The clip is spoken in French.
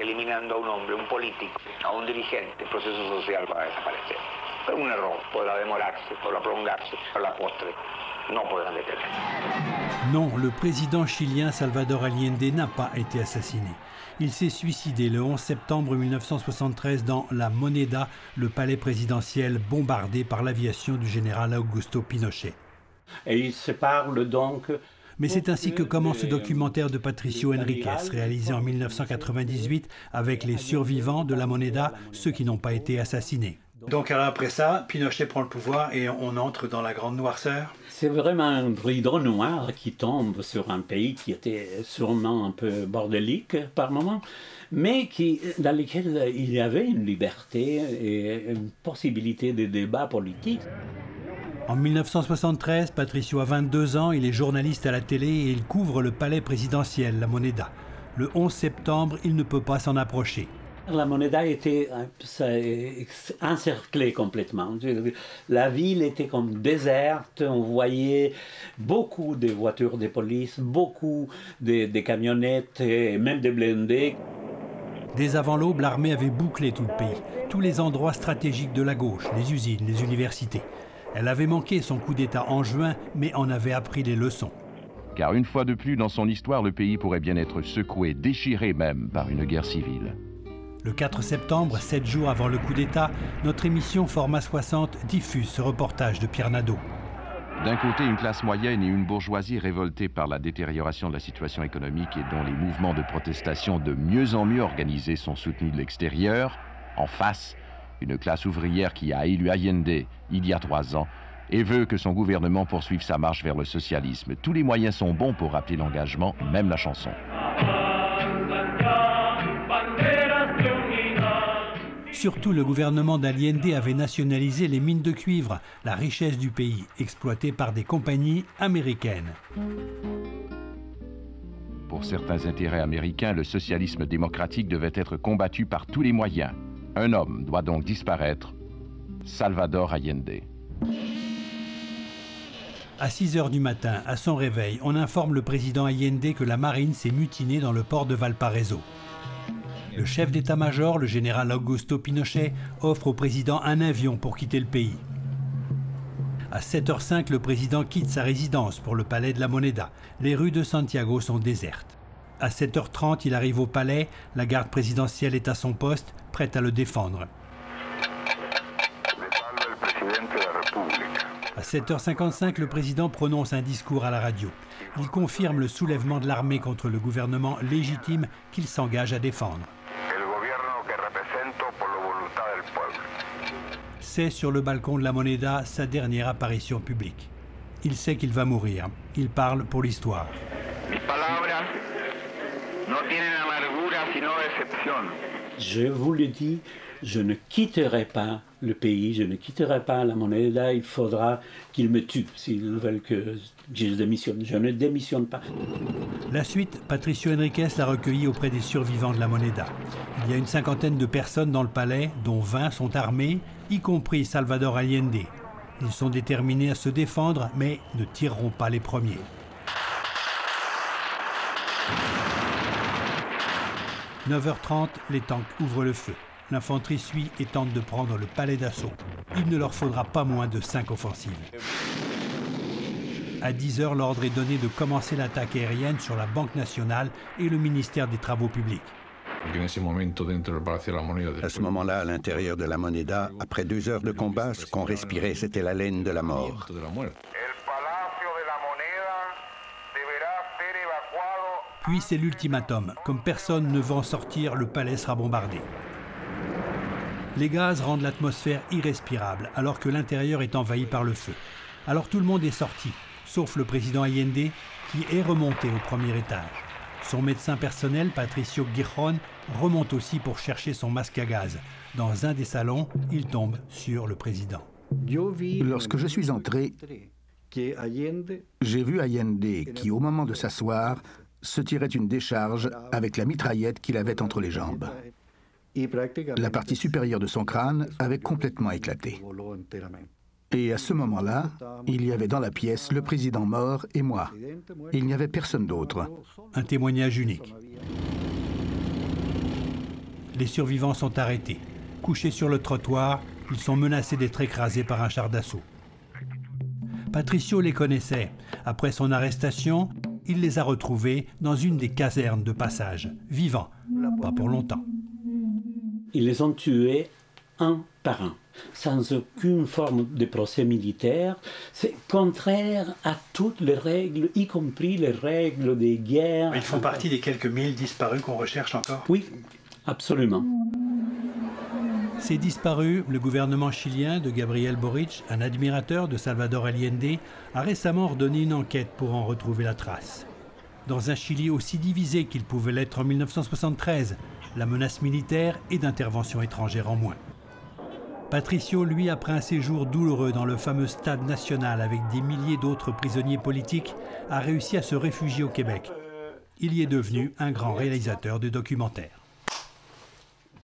Eliminando a un hombre, un político, a un dirigente, el proceso social va a desaparecer. Es un error, podrá demorarse, podrá prolongarse, a la postre no podrán detener. Non, le président chilien Salvador Allende n'a pas été assassiné. Il s'est suicidé le 11 septembre 1973 dans La Moneda, le palais présidentiel bombardé par l'aviation du général Augusto Pinochet. Et il se parle donc mais c'est ainsi que commence ce documentaire de Patricio Enriquez, réalisé en 1998 avec les survivants de la Moneda, ceux qui n'ont pas été assassinés. Donc après ça, Pinochet prend le pouvoir et on entre dans la grande noirceur C'est vraiment un rideau noir qui tombe sur un pays qui était sûrement un peu bordélique par moment, mais qui, dans lequel il y avait une liberté et une possibilité de débat politique. En 1973, Patricio a 22 ans, il est journaliste à la télé et il couvre le palais présidentiel, la Moneda. Le 11 septembre, il ne peut pas s'en approcher. La Moneda était encerclée complètement. La ville était comme déserte. On voyait beaucoup de voitures de police, beaucoup de, de camionnettes et même des blindés. Dès avant l'aube, l'armée avait bouclé tout le pays, tous les endroits stratégiques de la gauche, les usines, les universités. Elle avait manqué son coup d'État en juin, mais en avait appris les leçons. Car une fois de plus dans son histoire, le pays pourrait bien être secoué, déchiré même par une guerre civile. Le 4 septembre, sept jours avant le coup d'État, notre émission Format 60 diffuse ce reportage de Pierre Nadeau. D'un côté, une classe moyenne et une bourgeoisie révoltée par la détérioration de la situation économique et dont les mouvements de protestation de mieux en mieux organisés sont soutenus de l'extérieur. En face, une classe ouvrière qui a élu Allende il y a trois ans et veut que son gouvernement poursuive sa marche vers le socialisme. Tous les moyens sont bons pour rappeler l'engagement, même la chanson. Surtout, le gouvernement d'Allende avait nationalisé les mines de cuivre, la richesse du pays, exploitée par des compagnies américaines. Pour certains intérêts américains, le socialisme démocratique devait être combattu par tous les moyens. Un homme doit donc disparaître, Salvador Allende. À 6 heures du matin, à son réveil, on informe le président Allende que la marine s'est mutinée dans le port de Valparaiso. Le chef d'état-major, le général Augusto Pinochet, offre au président un avion pour quitter le pays. À 7h05, le président quitte sa résidence pour le palais de la Moneda. Les rues de Santiago sont désertes. À 7h30, il arrive au palais, la garde présidentielle est à son poste, prête à le défendre. À 7h55, le président prononce un discours à la radio. Il confirme le soulèvement de l'armée contre le gouvernement légitime qu'il s'engage à défendre. C'est sur le balcon de la Moneda sa dernière apparition publique. Il sait qu'il va mourir. Il parle pour l'histoire. Je vous le dis, je ne quitterai pas le pays, je ne quitterai pas la monnaie. Là, il faudra qu'ils me tuent s'ils veulent que je démissionne. Je ne démissionne pas. La suite, Patricio Enriquez l'a recueilli auprès des survivants de la Moneda. Il y a une cinquantaine de personnes dans le palais, dont 20 sont armées, y compris Salvador Allende. Ils sont déterminés à se défendre, mais ne tireront pas les premiers. 9h30, les tanks ouvrent le feu. L'infanterie suit et tente de prendre le palais d'assaut. Il ne leur faudra pas moins de 5 offensives. À 10h, l'ordre est donné de commencer l'attaque aérienne sur la Banque nationale et le ministère des Travaux publics. À ce moment-là, à l'intérieur de la Moneda, après deux heures de combat, ce qu'on respirait, c'était la laine de la mort. Puis c'est l'ultimatum. Comme personne ne veut en sortir, le palais sera bombardé. Les gaz rendent l'atmosphère irrespirable alors que l'intérieur est envahi par le feu. Alors tout le monde est sorti, sauf le président Allende qui est remonté au premier étage. Son médecin personnel, Patricio Gijon, remonte aussi pour chercher son masque à gaz. Dans un des salons, il tombe sur le président. Lorsque je suis entré, j'ai vu Allende qui, au moment de s'asseoir, se tirait une décharge avec la mitraillette qu'il avait entre les jambes. La partie supérieure de son crâne avait complètement éclaté. Et à ce moment-là, il y avait dans la pièce le président mort et moi. Il n'y avait personne d'autre. Un témoignage unique. Les survivants sont arrêtés. Couchés sur le trottoir, ils sont menacés d'être écrasés par un char d'assaut. Patricio les connaissait. Après son arrestation, il les a retrouvés dans une des casernes de passage, vivants, pas pour longtemps. Ils les ont tués un par un, sans aucune forme de procès militaire. C'est contraire à toutes les règles, y compris les règles des guerres. Ils font partie des quelques mille disparus qu'on recherche encore? Oui, absolument. Ces disparus, le gouvernement chilien de Gabriel Boric, un admirateur de Salvador Allende, a récemment ordonné une enquête pour en retrouver la trace. Dans un Chili aussi divisé qu'il pouvait l'être en 1973, la menace militaire et d'intervention étrangère en moins. Patricio, lui, après un séjour douloureux dans le fameux stade national avec des milliers d'autres prisonniers politiques, a réussi à se réfugier au Québec. Il y est devenu un grand réalisateur de documentaires.